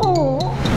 Oh.